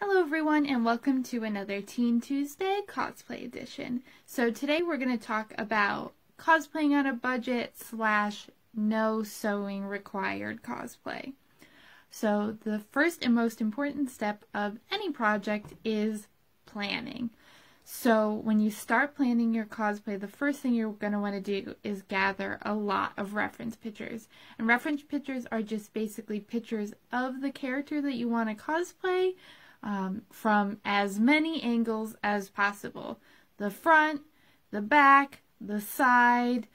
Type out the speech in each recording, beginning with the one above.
Hello everyone and welcome to another Teen Tuesday cosplay edition. So today we're going to talk about cosplaying on a budget slash no sewing required cosplay. So the first and most important step of any project is planning. So when you start planning your cosplay, the first thing you're going to want to do is gather a lot of reference pictures. And reference pictures are just basically pictures of the character that you want to cosplay um, from as many angles as possible. The front, the back, the side,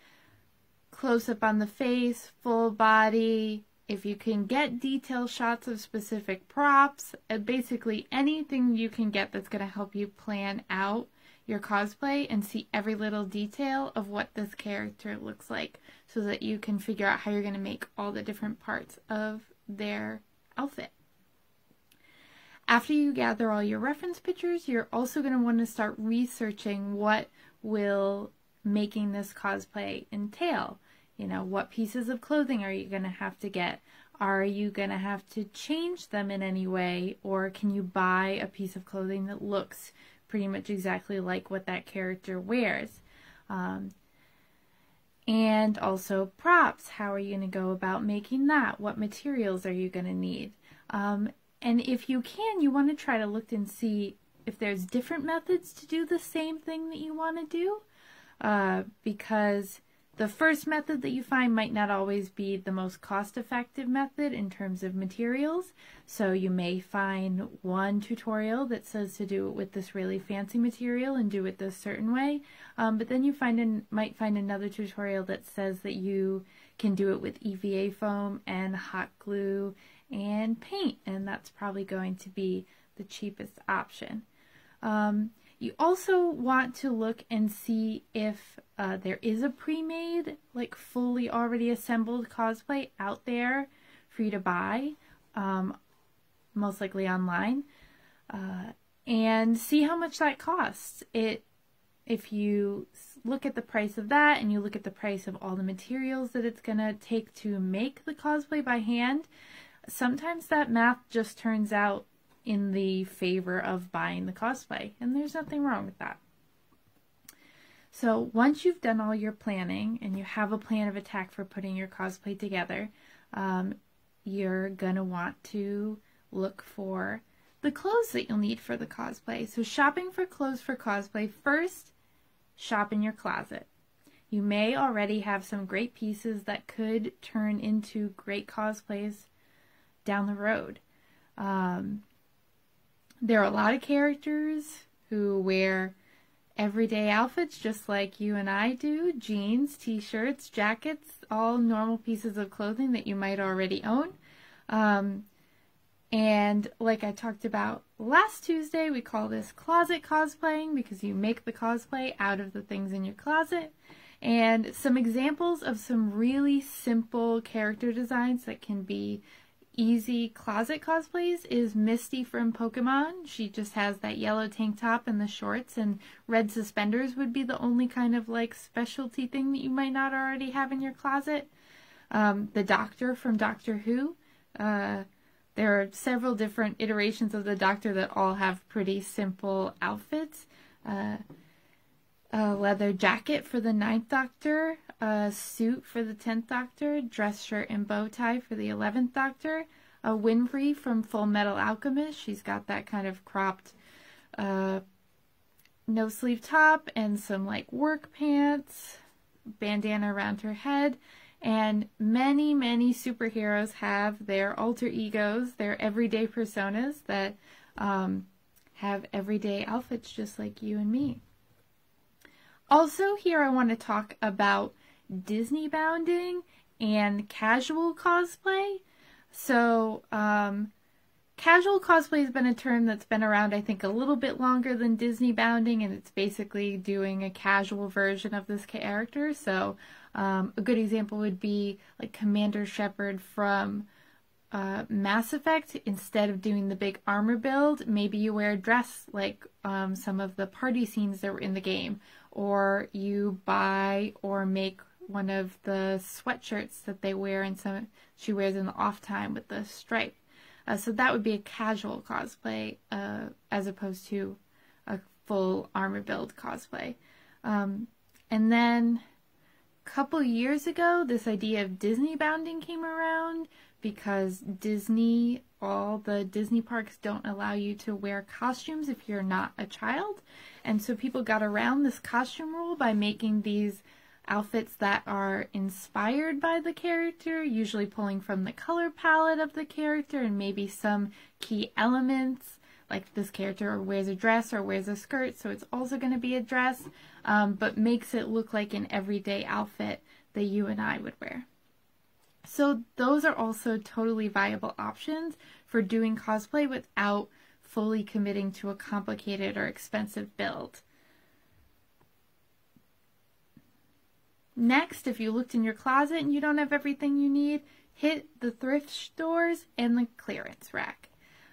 close up on the face, full body. If you can get detail shots of specific props, uh, basically anything you can get that's going to help you plan out your cosplay and see every little detail of what this character looks like so that you can figure out how you're going to make all the different parts of their outfit. After you gather all your reference pictures, you're also going to want to start researching what will making this cosplay entail. You know, what pieces of clothing are you going to have to get? Are you going to have to change them in any way? Or can you buy a piece of clothing that looks pretty much exactly like what that character wears? Um, and also props. How are you going to go about making that? What materials are you going to need? Um, and if you can, you want to try to look and see if there's different methods to do the same thing that you want to do. Uh, because the first method that you find might not always be the most cost effective method in terms of materials. So you may find one tutorial that says to do it with this really fancy material and do it this certain way. Um, but then you find an, might find another tutorial that says that you can do it with EVA foam and hot glue and paint, and that's probably going to be the cheapest option. Um, you also want to look and see if uh, there is a pre-made, like fully already assembled cosplay out there for you to buy, um, most likely online, uh, and see how much that costs. It, if you look at the price of that and you look at the price of all the materials that it's going to take to make the cosplay by hand, sometimes that math just turns out in the favor of buying the cosplay, and there's nothing wrong with that. So once you've done all your planning and you have a plan of attack for putting your cosplay together, um, you're going to want to look for the clothes that you'll need for the cosplay. So shopping for clothes for cosplay, first, shop in your closet. You may already have some great pieces that could turn into great cosplays down the road. Um, there are a lot of characters who wear everyday outfits just like you and I do jeans, t shirts, jackets, all normal pieces of clothing that you might already own. Um, and like I talked about last Tuesday, we call this closet cosplaying because you make the cosplay out of the things in your closet. And some examples of some really simple character designs that can be easy closet cosplays is Misty from Pokemon. She just has that yellow tank top and the shorts, and red suspenders would be the only kind of like specialty thing that you might not already have in your closet. Um, the Doctor from Doctor Who. Uh, there are several different iterations of the Doctor that all have pretty simple outfits. Uh, a leather jacket for the Ninth Doctor, a suit for the 10th Doctor, dress shirt and bow tie for the 11th Doctor, a Winry from Full Metal Alchemist. She's got that kind of cropped uh, no sleeve top and some like work pants, bandana around her head. And many, many superheroes have their alter egos, their everyday personas that um, have everyday outfits just like you and me. Also, here I want to talk about Disney bounding and casual cosplay. So, um, casual cosplay has been a term that's been around, I think, a little bit longer than Disney bounding, and it's basically doing a casual version of this character. So, um, a good example would be like Commander Shepard from uh, Mass Effect. Instead of doing the big armor build, maybe you wear a dress like um, some of the party scenes that were in the game, or you buy or make one of the sweatshirts that they wear and some she wears in the off time with the stripe. Uh, so that would be a casual cosplay uh, as opposed to a full armor build cosplay. Um, and then couple years ago, this idea of Disney bounding came around because Disney, all the Disney parks don't allow you to wear costumes if you're not a child. And so people got around this costume rule by making these outfits that are inspired by the character, usually pulling from the color palette of the character and maybe some key elements. Like this character wears a dress or wears a skirt, so it's also going to be a dress, um, but makes it look like an everyday outfit that you and I would wear. So those are also totally viable options for doing cosplay without fully committing to a complicated or expensive build. Next, if you looked in your closet and you don't have everything you need, hit the thrift stores and the clearance rack.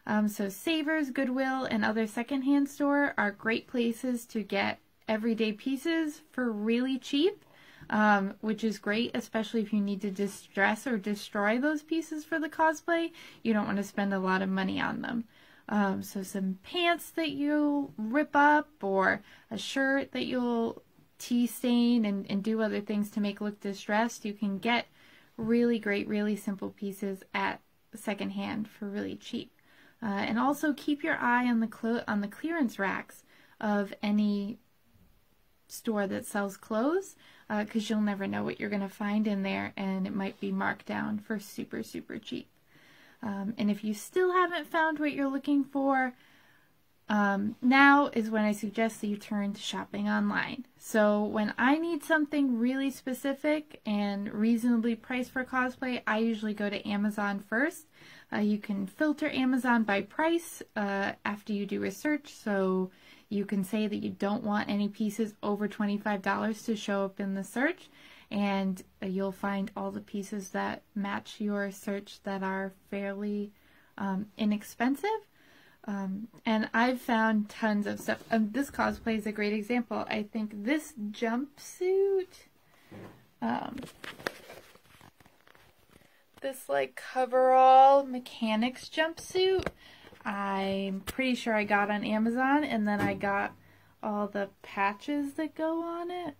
Um, so Savers, Goodwill, and other secondhand store are great places to get everyday pieces for really cheap, um, which is great, especially if you need to distress or destroy those pieces for the cosplay. You don't want to spend a lot of money on them. Um, so some pants that you'll rip up or a shirt that you'll tea stain and, and do other things to make look distressed, you can get really great, really simple pieces at secondhand for really cheap. Uh, and also keep your eye on the on the clearance racks of any store that sells clothes because uh, you'll never know what you're going to find in there and it might be marked down for super super cheap. Um, and if you still haven't found what you're looking for, um, now is when I suggest that you turn to shopping online. So when I need something really specific and reasonably priced for cosplay, I usually go to Amazon first. Uh, you can filter Amazon by price uh, after you do a search, so you can say that you don't want any pieces over $25 to show up in the search, and uh, you'll find all the pieces that match your search that are fairly um, inexpensive. Um, and I've found tons of stuff. Um, this cosplay is a great example. I think this jumpsuit, um, this like coverall mechanics jumpsuit, I'm pretty sure I got on Amazon, and then I got all the patches that go on it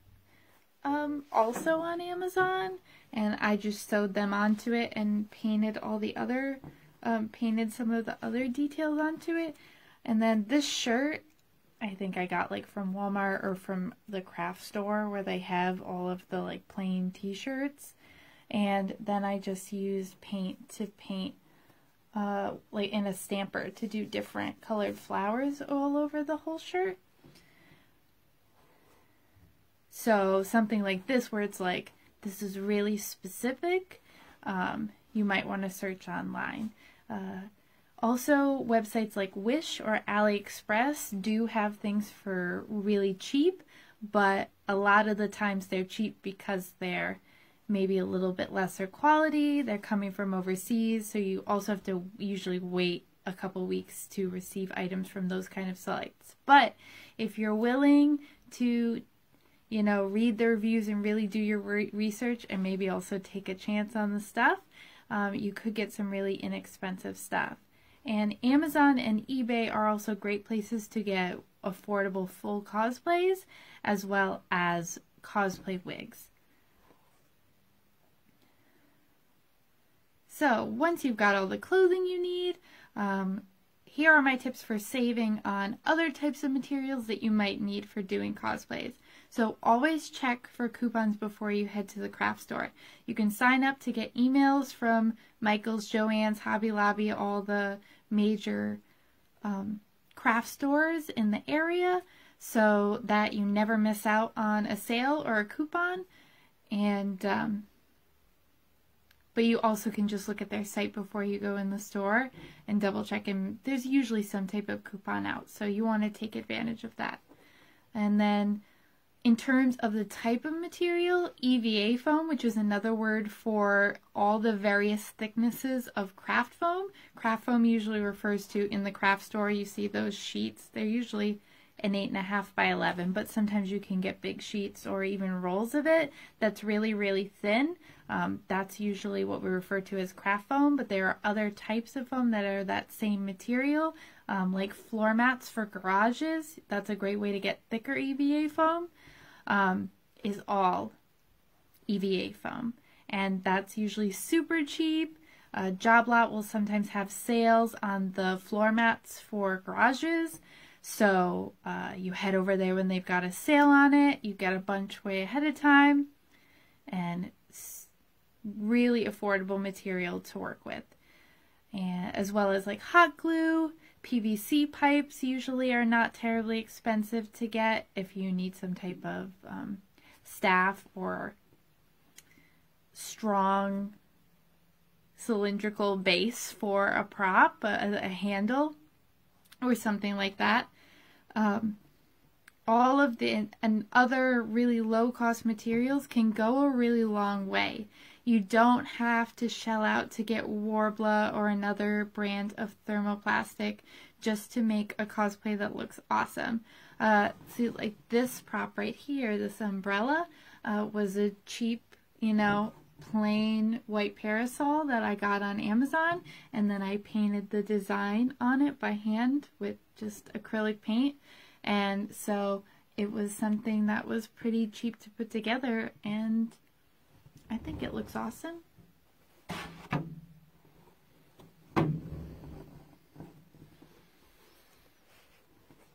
um, also on Amazon, and I just sewed them onto it and painted all the other um, painted some of the other details onto it. And then this shirt, I think I got like from Walmart or from the craft store where they have all of the like plain t-shirts. And then I just used paint to paint uh, like in a stamper to do different colored flowers all over the whole shirt. So something like this where it's like, this is really specific, um, you might want to search online. Uh, also, websites like Wish or AliExpress do have things for really cheap, but a lot of the times they're cheap because they're maybe a little bit lesser quality. They're coming from overseas, so you also have to usually wait a couple weeks to receive items from those kind of sites. But if you're willing to, you know, read the reviews and really do your re research and maybe also take a chance on the stuff, um, you could get some really inexpensive stuff. And Amazon and eBay are also great places to get affordable full cosplays as well as cosplay wigs. So once you've got all the clothing you need, um, here are my tips for saving on other types of materials that you might need for doing cosplays. So always check for coupons before you head to the craft store. You can sign up to get emails from Michael's, Joann's, Hobby Lobby, all the major um, craft stores in the area so that you never miss out on a sale or a coupon. And um, but you also can just look at their site before you go in the store and double check and there's usually some type of coupon out so you want to take advantage of that and then in terms of the type of material, EVA foam, which is another word for all the various thicknesses of craft foam. Craft foam usually refers to in the craft store, you see those sheets. They're usually an 8.5 by 11, but sometimes you can get big sheets or even rolls of it that's really, really thin. Um, that's usually what we refer to as craft foam, but there are other types of foam that are that same material, um, like floor mats for garages. That's a great way to get thicker EVA foam, um, is all EVA foam. And that's usually super cheap. Uh, Job Lot will sometimes have sales on the floor mats for garages. So uh, you head over there when they've got a sale on it. You get a bunch way ahead of time. And really affordable material to work with. And as well as like hot glue, PVC pipes usually are not terribly expensive to get if you need some type of um, staff or strong cylindrical base for a prop, a, a handle, or something like that. Um, all of the and other really low cost materials can go a really long way. You don't have to shell out to get Worbla or another brand of thermoplastic just to make a cosplay that looks awesome. Uh, see, like this prop right here, this umbrella, uh, was a cheap, you know, plain white parasol that I got on Amazon, and then I painted the design on it by hand with just acrylic paint. And so it was something that was pretty cheap to put together, and I think it looks awesome.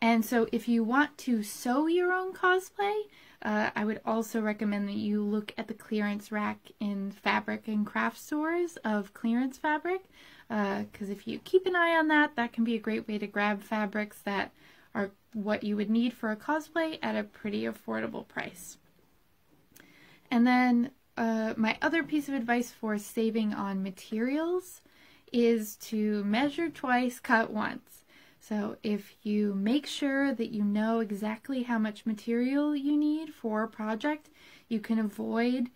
And so if you want to sew your own cosplay, uh, I would also recommend that you look at the clearance rack in fabric and craft stores of clearance fabric. Because uh, if you keep an eye on that, that can be a great way to grab fabrics that are what you would need for a cosplay at a pretty affordable price. And then uh, my other piece of advice for saving on materials is to measure twice, cut once. So if you make sure that you know exactly how much material you need for a project, you can avoid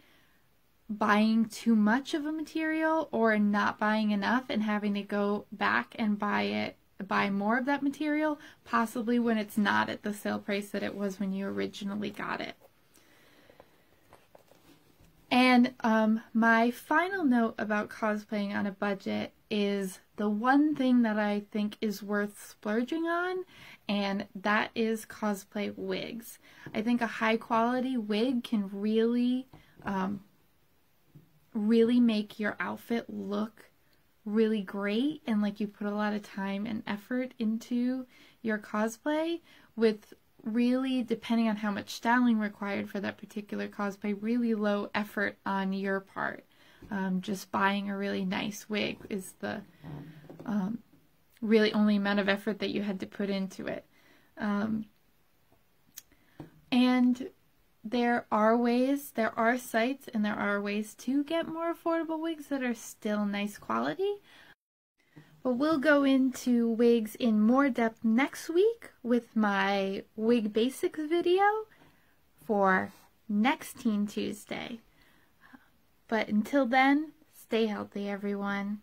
buying too much of a material or not buying enough and having to go back and buy it buy more of that material possibly when it's not at the sale price that it was when you originally got it. And um, my final note about cosplaying on a budget is the one thing that I think is worth splurging on, and that is cosplay wigs. I think a high quality wig can really, um, really make your outfit look really great and like you put a lot of time and effort into your cosplay with really, depending on how much styling required for that particular cosplay, really low effort on your part. Um, just buying a really nice wig is the um, really only amount of effort that you had to put into it. Um, and there are ways, there are sites, and there are ways to get more affordable wigs that are still nice quality. But we'll go into wigs in more depth next week with my wig basics video for next Teen Tuesday. But until then, stay healthy everyone.